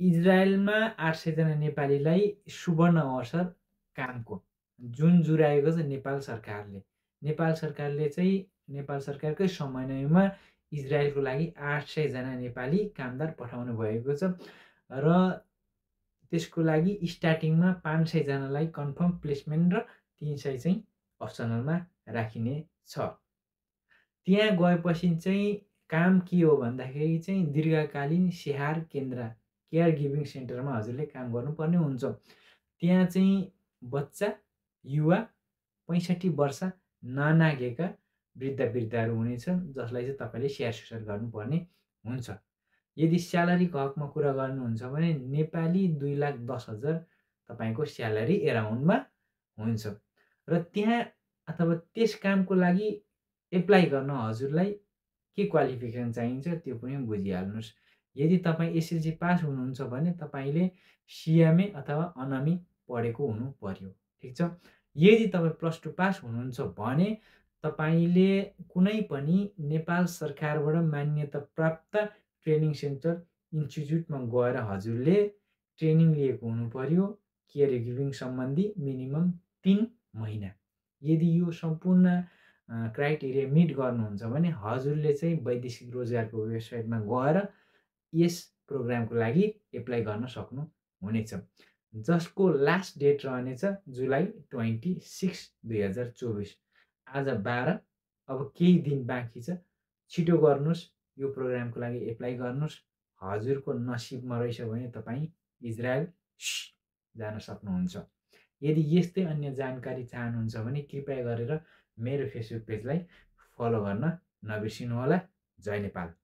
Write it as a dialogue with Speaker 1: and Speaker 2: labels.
Speaker 1: इजरायलमा आठ सयजना नेपालीलाई सुवर्ण अवसर कामको जुन जुराएको छ नेपाल सरकारले नेपाल सरकारले चाहिँ नेपाल सरकारकै समन्वयमा इजरायलको लागि आठ सयजना नेपाली कामदार पठाउनु भएको छ र त्यसको लागि स्टार्टिङमा पाँच सयजनालाई कन्फर्म प्लेसमेन्ट र तिन सय चाहिँ अप्सनलमा राखिने छ त्यहाँ गएपछि चाहिँ काम के हो भन्दाखेरि चाहिँ दीर्घकालीन स्याहार केन्द्र केयर गिभिङ सेन्टरमा हजुरले काम गर्नुपर्ने हुन्छ। त्यहाँ चाहिँ बच्चा युवा पैँसठी वर्ष ननागेका वृद्ध वृद्धहरू हुनेछन् जसलाई चाहिँ तपाईँले स्याहार सुसार गर्नुपर्ने हुन्छ। यदि स्यालेरीको हकमा कुरा गर्नुहुन्छ भने नेपाली दुई लाख दस हजार तपाईँको स्यालेरी एराउन्डमा हुन्छ। र त्यहाँ अथवा त्यस कामको लागि एप्लाई गर्न हजुरलाई के क्वालिफिकेसन चाहिन्छ त्यो पनि बुझिहाल्नुहोस्। यदि तपाईँ एसएलसी पास हुनुहुन्छ भने तपाईँले सिएमए अथवा अनमी पढेको हुनु पर्यो ठिक छ? यदि तपाईँ प्लस टू पास हुनुहुन्छ भने तपाईँले कुनै पनि नेपाल सरकारबाट मान्यता प्राप्त ट्रेनिङ सेन्टर इन्स्टिच्युटमा गएर हजुरले ट्रेनिङ लिएको हुनु पर्यो केयर गिभिङ सम्बन्धी मिनिमम तिन महिना। यदि यो सम्पूर्ण क्राइटेरिया मिट गर्नुहुन्छ भने हजुरले चाहिँ वैदेशिक रोजगारको वेबसाइटमा गएर यस प्रोग्रामको लागि एप्लाई गर्न सक्नु हुनेछ। जसको लास्ट डेट रहनेछ जुलाई ट्वेन्टी सिक्स दुई हजार चौबिस। आज बाह्र अब केही दिन बाँकी छ। छिटो गर्नुहोस् यो प्रोग्रामको लागि एप्लाई गर्नुहोस्। हजुरको नसिबमा रहेछ भने तपाईँ इजरायल जान सक्नुहुन्छ। यदि यस्तै अन्य जानकारी चाहनुहुन्छ भने कृपया गरेर मेरो फेसबुक पेजलाई फलो गर्न नबिर्सिनुहोला। जय नेपाल।